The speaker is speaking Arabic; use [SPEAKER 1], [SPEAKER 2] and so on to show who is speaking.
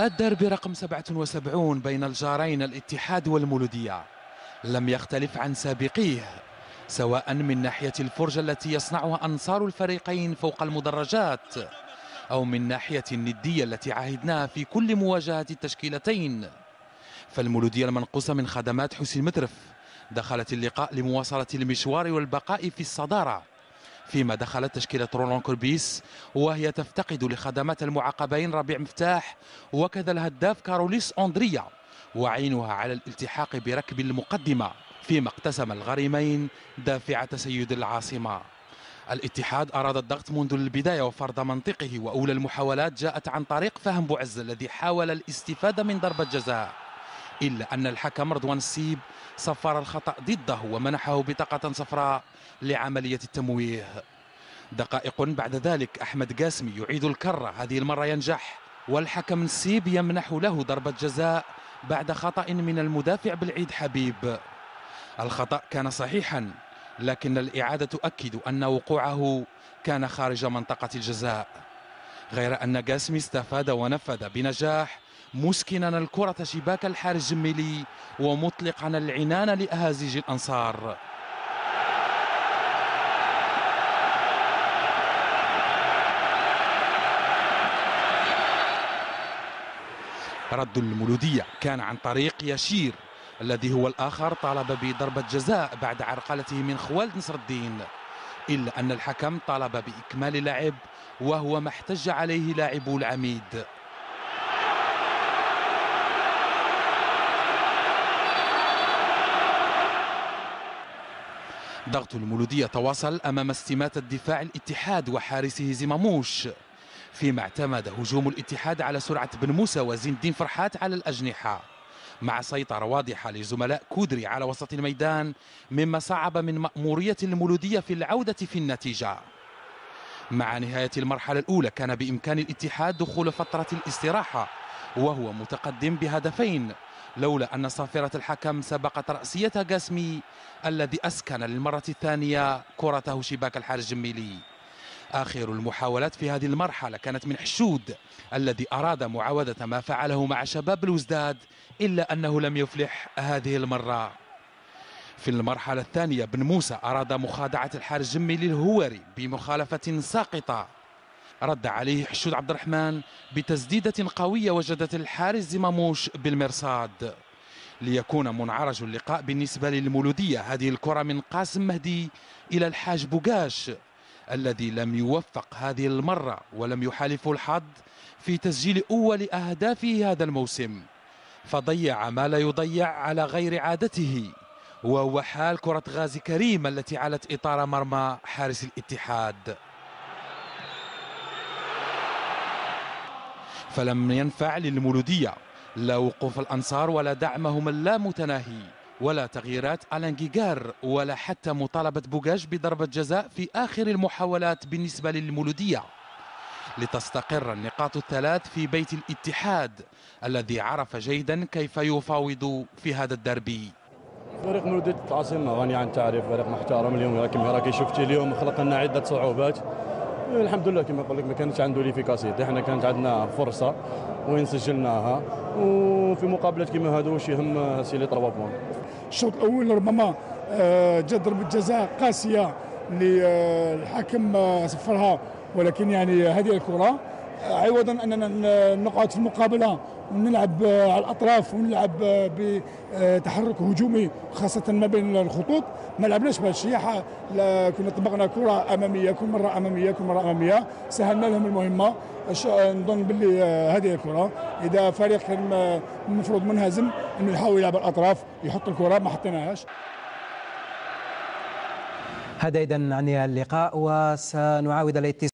[SPEAKER 1] الدربي رقم 77 بين الجارين الاتحاد والمولودية. لم يختلف عن سابقيه سواء من ناحية الفرجة التي يصنعها أنصار الفريقين فوق المدرجات أو من ناحية الندية التي عهدناها في كل مواجهة التشكيلتين. فالمولودية المنقوصة من خدمات حسين مترف دخلت اللقاء لمواصلة المشوار والبقاء في الصدارة. فيما دخلت تشكيلة رولان كوربيس وهي تفتقد لخدمات المعاقبين ربيع مفتاح وكذا الهداف كاروليس أندريا وعينها على الالتحاق بركب المقدمة فيما اقتسم الغريمين دافع تسيد العاصمة. الاتحاد أراد الضغط منذ البداية وفرض منطقه وأولى المحاولات جاءت عن طريق فهم بوعز الذي حاول الاستفادة من ضربة جزاء. إلا أن الحكم رضوان السيب صفر الخطأ ضده ومنحه بطاقة صفراء لعملية التمويه. دقائق بعد ذلك أحمد قاسمي يعيد الكرة. هذه المرة ينجح والحكم السيب يمنح له ضربة جزاء بعد خطأ من المدافع بالعيد حبيب. الخطأ كان صحيحا لكن الإعادة تؤكد أن وقوعه كان خارج منطقة الجزاء. غير أن قاسمي استفاد ونفذ بنجاح مسكنا الكرة شباك الحارس الجميلي ومطلقا العنان لأهازيج الأنصار. رد المولودية كان عن طريق يشير الذي هو الآخر طالب بضربة جزاء بعد عرقلته من خوالد نصر الدين إلا أن الحكم طالب بإكمال اللعب وهو ما احتج عليه لاعبو العميد. ضغط المولودية تواصل أمام استماتة دفاع الاتحاد وحارسه زماموش. فيما اعتمد هجوم الاتحاد على سرعة بن موسى وزين الدين فرحات على الأجنحة. مع سيطرة واضحة لزملاء كودري على وسط الميدان مما صعب من مأمورية المولودية في العودة في النتيجة. مع نهاية المرحلة الأولى. كان بإمكان الاتحاد دخول فترة الاستراحة وهو متقدم بهدفين. لولا أن صافرة الحكم سبقت رأسية قاسمي الذي أسكن للمرة الثانية كرته شباك الحارس الجميلي آخر المحاولات في هذه المرحلة كانت من حشود الذي أراد معاودة ما فعله مع شباب الوزداد إلا أنه لم يفلح هذه المرة. في المرحلة الثانية بن موسى أراد مخادعة الحارس الجميلي الهواري بمخالفة ساقطة. رد عليه حشود عبد الرحمن بتسديدة قوية وجدت الحارس زماموش بالمرصاد. ليكون منعرج اللقاء بالنسبة للمولودية هذه الكرة من قاسم مهدي إلى الحاج بوغاش الذي لم يوفق هذه المرة ولم يحالفه الحظ في تسجيل أول أهدافه هذا الموسم. فضيع ما لا يضيع على غير عادته. وهو حال كرة غازي كريم التي علت إطار مرمى حارس الاتحاد. فلم ينفع للمولودية لا وقوف الأنصار ولا دعمهم اللامتناهي ولا تغييرات ألان جيجار ولا حتى مطالبة بوغاش بضربة جزاء في آخر المحاولات بالنسبة للمولودية. لتستقر النقاط الثلاث في بيت الاتحاد الذي عرف جيدا كيف يفاوض في هذا الدربي.
[SPEAKER 2] فريق مولودية العاصمة غني عن التعريف فريق محترم اليوم كما راكي شفتي اليوم خلق لنا عدة صعوبات. الحمد لله كما نقول لك ما كانش عنده l'efficacité إحنا كانت عندنا فرصة وين سجلناها. وفي مقابلات كما هذو واش يهم c'est les trois points.
[SPEAKER 3] الشوط الأول ربما آه، جات ضربة جزاء اللي آه، الحكم آه، صفرها ولكن يعني هذه الكرة عوضا أننا نقعد في المقابلة. ونلعب على الأطراف ونلعب بتحرك هجومي خاصة ما بين الخطوط. ما لعبناش بهذا الشيء. كنا طبقنا كرة أمامية كل مرة أمامية كل مرة أمامية. سهلنا لهم المهمة. نظن باللي هذه الكرة. إذا فريق كان المفروض منهزم إنه يحاول يلعب الأطراف يحط الكرة ما حطيناهاش.
[SPEAKER 4] هذا اذا عن اللقاء وسنعاود الاتصال